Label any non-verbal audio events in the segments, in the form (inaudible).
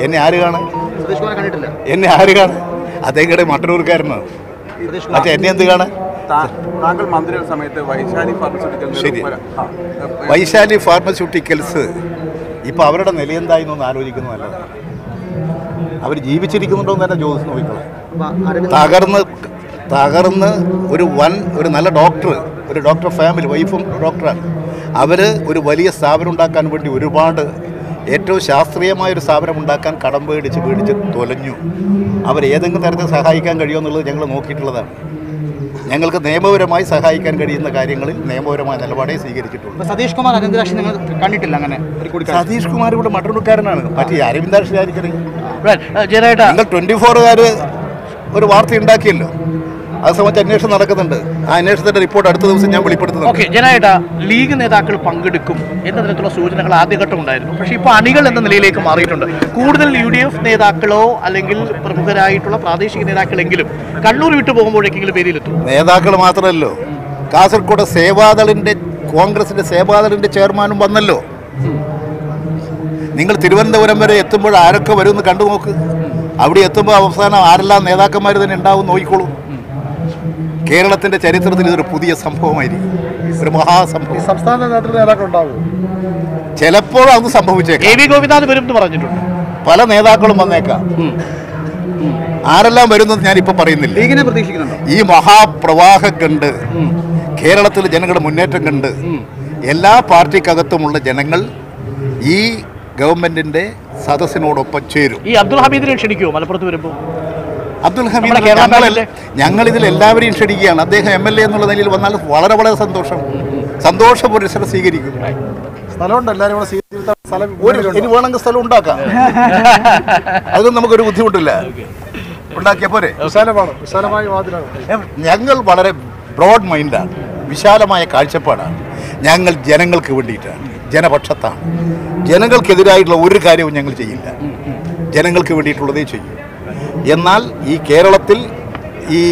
എന്നെ ആര് കാണാൻ എന്നെ ആര് കാണാൻ അദ്ദേഹം മട്ടന്നൂർക്കാരനാണ് മറ്റേ എന്നെ എന്ത് കാണാൻ? താങ്കൾ സമയത്ത് വൈശാലി ഫാർമസ്യൂട്ടിക്കൽസ് ശരി. വൈശാലി ഫാർമസ്യൂട്ടിക്കൽസ് ഇപ്പൊ അവരുടെ നിലയെന്തായി എന്നൊന്ന് ആലോചിക്കുന്നത് നല്ലതാണ് അവർ ജീവിച്ചിരിക്കുന്നുണ്ടോ എന്ന് തന്നെ ചോദിച്ചു നോക്കിക്കോളാം. തകർന്ന് തകർന്ന് ഒരു വൻ ഒരു നല്ല ഡോക്ടർ ഒരു ഡോക്ടർ ഫാമിലി വൈഫും ഡോക്ടറാണ് അവർ ഒരു വലിയ സ്ഥാപനം ഉണ്ടാക്കാൻ വേണ്ടി ഒരുപാട് ഏറ്റവും ശാസ്ത്രീയമായ ഒരു സ്ഥാപനം ഉണ്ടാക്കാൻ കടം പേടിച്ച് പേടിച്ച് തൊലഞ്ഞു. അവരേതെങ്കിലും തരത്തിൽ സഹായിക്കാൻ കഴിയുമോ എന്നുള്ളത് ഞങ്ങൾ നോക്കിയിട്ടുള്ളതാണ്. ഞങ്ങൾക്ക് നിയമപരമായി സഹായിക്കാൻ കഴിയുന്ന കാര്യങ്ങളിൽ നിയമപരമായ നിലപാടേ സ്വീകരിച്ചിട്ടുള്ളൂ. സതീഷ് കുമാർ അനന്തരാഷ്ട്രീയ ഞങ്ങൾ കണ്ടിട്ടില്ല അങ്ങനെ സതീഷ് കുമാർ ഇവിടെ മട്ടന്നൂർക്കാരനാണ്. മറ്റേ അരവിന്ദാക്ഷി ആയിരിക്കും നിങ്ങൾ ട്വന്റി ഫോറുകാർ ഒരു വാർത്ത ഉണ്ടാക്കിയല്ലോ. അത് സംബന്ധിച്ച് അന്വേഷണം നടക്കുന്നുണ്ട്. ആ അന്വേഷണത്തിന്റെ റിപ്പോർട്ട് അടുത്ത ദിവസം ഞാൻ വെളിപ്പെടുത്തുന്നു ജനായിട്ട ലീഗ് നേതാക്കൾ പങ്കെടുക്കും എന്ന തരത്തിലുള്ള സൂചനകൾ ആദ്യഘട്ടം ഉണ്ടായിരുന്നു പക്ഷേ ഇപ്പോൾ അണികൾ എന്ന നിലയിലേക്ക് മാറിയിട്ടുണ്ട്. കൂടുതൽ യു ഡി എഫ് നേതാക്കളോ അല്ലെങ്കിൽ പ്രമുഖരായിട്ടുള്ള പ്രാദേശിക നേതാക്കളെങ്കിലും കണ്ണൂർ വിട്ടു പോകുമ്പോഴേക്കെങ്കിലും പേരിലെത്തും നേതാക്കൾ മാത്രമല്ലോ. കാസർഗോഡ് സേവാദളിന്റെ കോൺഗ്രസിന്റെ സേവാദളിന്റെ ചെയർമാനും വന്നല്ലോ. നിങ്ങൾ തിരുവനന്തപുരം വരെ എത്തുമ്പോൾ ആരൊക്കെ വരുമെന്ന് കണ്ടു നോക്ക് അവിടെ എത്തുമ്പോൾ അവസാനം ആരെല്ലാം നേതാക്കന്മാർ തന്നെ ഉണ്ടാവും നോക്കിക്കോളൂ. കേരളത്തിന്റെ ചരിത്രത്തിൽ ഇതൊരു പുതിയ സംഭവമായിരിക്കും. ഒരു മഹാസംഭവം. സംസ്ഥാന നേതൃത്വ ചിലപ്പോൾ അത് സംഭവിച്ചേക്കാം. എ വി ഗോപിനാഥ് വരും എന്ന് പറഞ്ഞിട്ടുണ്ട്. പല നേതാക്കളും വന്നേക്കാം. ആരെല്ലാം വരുന്നത് ഞാൻ ഇപ്പൊ പറയുന്നില്ല ഈ മഹാപ്രവാഹം കണ്ട് കേരളത്തിൽ ജനങ്ങളുടെ മുന്നേറ്റം കണ്ട് എല്ലാ പാർട്ടിക്കകത്തുമുള്ള ജനങ്ങൾ ഈ ഗവൺമെന്റിന്റെ സദസ്സിനോടൊപ്പം ചേരും. ഈ അബ്ദുൽ ഹമീദിനെ ക്ഷണിക്കുമോ മലപ്പുറത്ത് വരുമ്പോൾ അബ്ദുൽ ഹമീദ് ഞങ്ങൾ ഞങ്ങൾ ഇതിൽ എല്ലാവരെയും ക്ഷണിക്കുകയാണ്. അദ്ദേഹം എം എൽ എ എന്നുള്ള നിലയിൽ വന്നാൽ വളരെ വളരെ സന്തോഷം. സന്തോഷ സ്വീകരിക്കുന്നു സ്വീകരിക്കും. സ്ഥലമുണ്ട് എല്ലാവരും കൂടെ സ്ഥലം ഒരു ഇനി വേണമെങ്കിൽ സ്ഥലം ഉണ്ടാക്കാം. (laughs) അതൊന്നും നമുക്കൊരു ബുദ്ധിമുട്ടില്ല. ഉണ്ടാക്കിയ പോരെ? വിശാലമാണ് വിശാലമായ വാതിലാണ്. ഞങ്ങൾ വളരെ ബ്രോഡ് മൈൻഡാണ് വിശാലമായ കാഴ്ചപ്പാടാണ്. ഞങ്ങൾ ജനങ്ങൾക്ക് വേണ്ടിയിട്ടാണ്. ജനപക്ഷത്താണ്. ജനങ്ങൾക്കെതിരായിട്ടുള്ള ഒരു കാര്യവും ഞങ്ങൾ ചെയ്യില്ല. ജനങ്ങൾക്ക് വേണ്ടിയിട്ടുള്ളതേ ചെയ്യും. എന്നാൽ ഈ കേരളത്തിൽ ഈ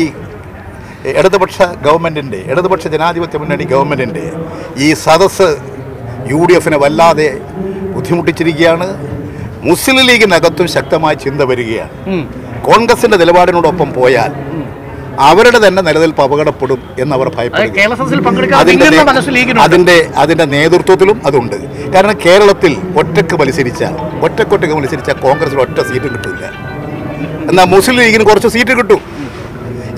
ഇടതുപക്ഷ ഗവൺമെന്റിന്റെ ഇടതുപക്ഷ ജനാധിപത്യ മുന്നണി ഗവൺമെന്റിന്റെ ഈ സദസ്സ് യു ഡി എഫിനെ വല്ലാതെ ബുദ്ധിമുട്ടിച്ചിരിക്കുകയാണ്. മുസ്ലിം ലീഗിനകത്തും ശക്തമായ ചിന്ത വരികയാണ്. കോൺഗ്രസിന്റെ നിലപാടിനോടൊപ്പം പോയാൽ അവരുടെ തന്നെ നിലനിൽപ്പ് അപകടപ്പെടും എന്നവർ അവർ ഭയപ്പെടുന്നു അതിന്റെ അതിന്റെ അതിന്റെ നേതൃത്വത്തിലും അതുണ്ട്. കാരണം കേരളത്തിൽ ഒറ്റയ്ക്ക് മത്സരിച്ചാൽ ഒറ്റക്കൊറ്റക്ക് മത്സരിച്ചാൽ കോൺഗ്രസിൽ ഒറ്റ സീറ്റും കിട്ടില്ല എന്നാൽ മുസ്ലിം ലീഗിന് കുറച്ച് സീറ്റ് കിട്ടും.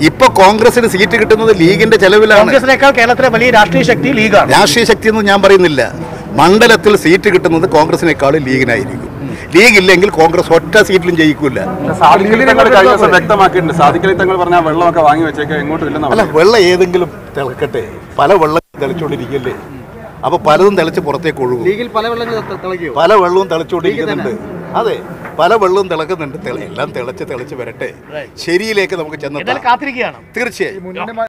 ഇപ്പൊ കോൺഗ്രസിന് സീറ്റ് കിട്ടുന്നത് ലീഗിന്റെ ചെലവിലാണ്. കോൺഗ്രസിനേക്കാൾ കേരളത്തിലെ വലിയ രാഷ്ട്രീയ ശക്തി ലീഗാണ്. രാഷ്ട്രീയ ശക്തി എന്ന് ഞാൻ പറയുന്നില്ല. മണ്ഡലത്തിൽ സീറ്റ് കിട്ടുന്നത് കോൺഗ്രസിനേക്കാളും ലീഗിനായിരിക്കും. ലീഗ് ഇല്ലെങ്കിൽ കോൺഗ്രസ് ഒറ്റ സീറ്റിലും ജയിക്കില്ല സാധിക്കലി തങ്ങൾ കഴിഞ്ഞ ദിവസം വ്യക്തമാക്കിയിട്ടുണ്ട്. സാധിക്കലി തങ്ങൾ പറഞ്ഞ വെള്ളമൊക്കെ വാങ്ങി വെച്ചേക്ക് എങ്ങോട്ടും അല്ല വെള്ളം ഏതെങ്കിലും തിളക്കട്ടെ. പല വെള്ളം തെളിച്ചുകൊണ്ടിരിക്കല്ലേ അപ്പൊ പലതും തിളച്ച് പുറത്തേക്ക് ഒഴുകും. പല വെള്ളവും തിളച്ചുകൊണ്ടിരിക്കുന്നുണ്ട് അതെ. പല വെള്ളവും തിളക്കുന്നുണ്ട്. തിള- എല്ലാം തിളച്ച് തിളച്ച് വരട്ടെ. ശരിയിലേക്ക് നമുക്ക് കാത്തിരിക്കുകയാണ്. തീർച്ചയായും.